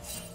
Peace.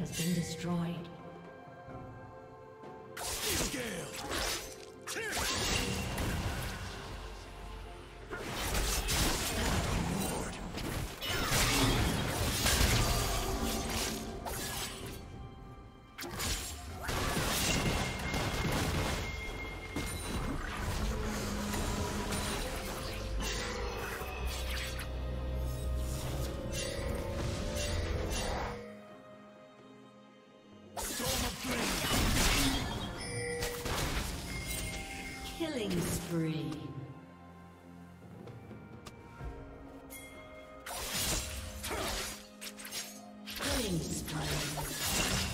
Has been destroyed. Killing Killing spree.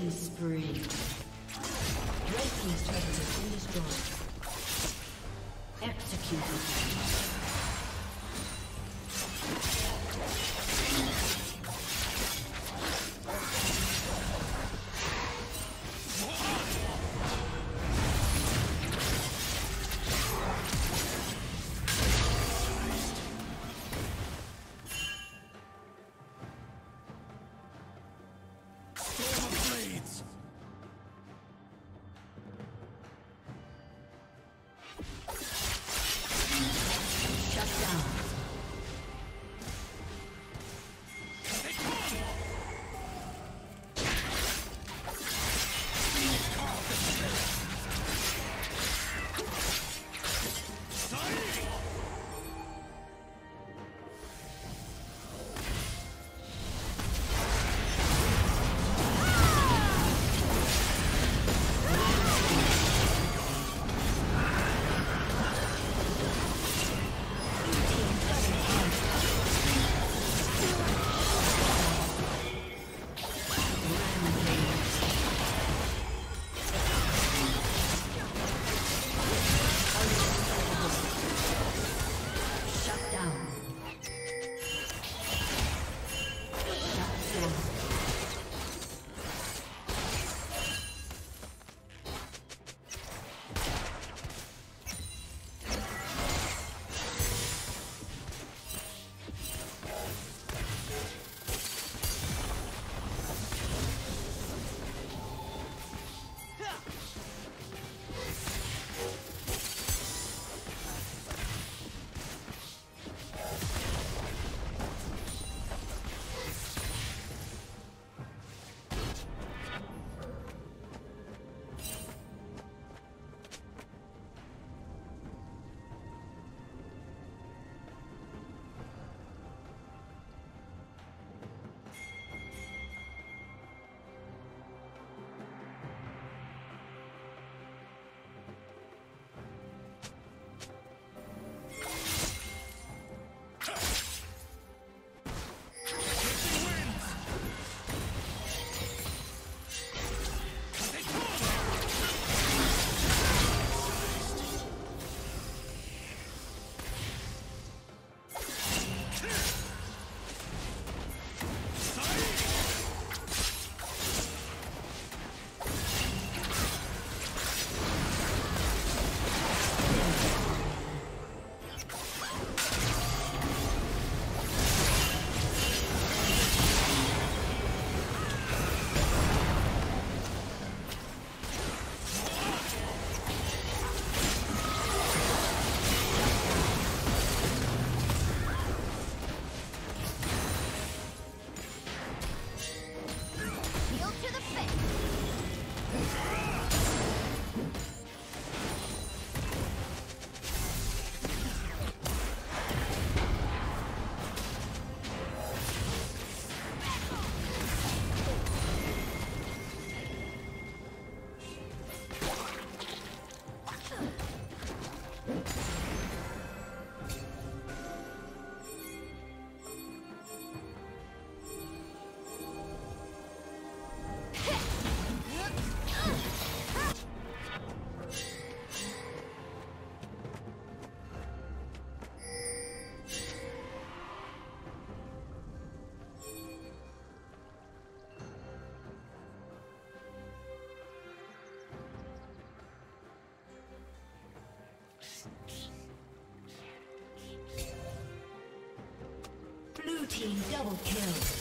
Killing spree. Team double kill.